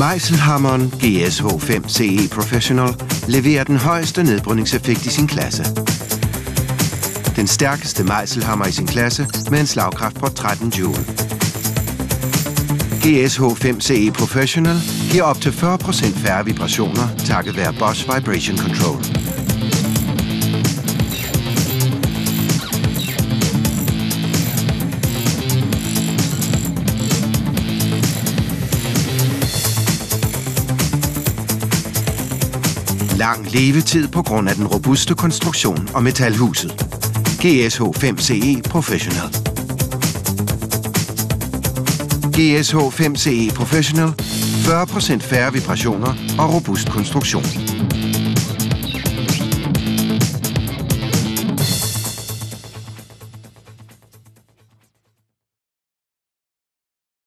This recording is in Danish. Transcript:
Meiselhammeren GSH 5 CE Professional leverer den højeste nedbrydningseffekt i sin klasse. Den stærkeste mejselhammer i sin klasse med en slagkraft på 13 joule. GSH 5 CE Professional giver op til 40% færre vibrationer takket være Bosch Vibration Control. Lang levetid på grund af den robuste konstruktion og metalhuset. GSH 5 CE Professional. GSH 5 CE Professional. 40% færre vibrationer og robust konstruktion.